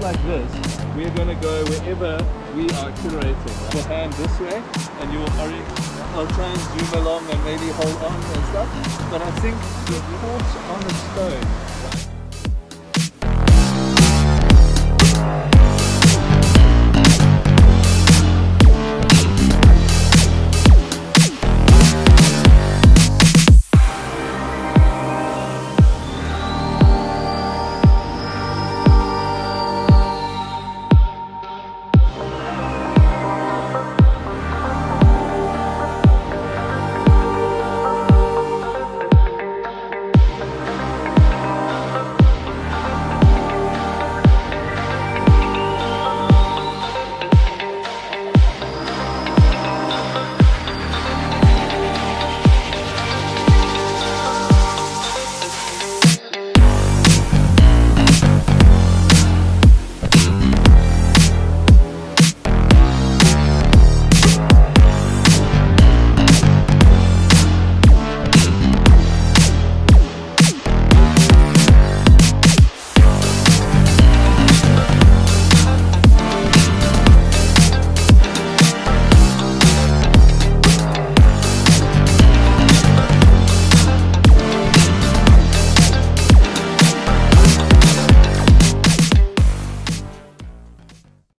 like this, we're going to go wherever we are accelerating. The hand this way, and you'll hurry. I'll try and zoom along and maybe hold on and stuff. But I think the force on a stone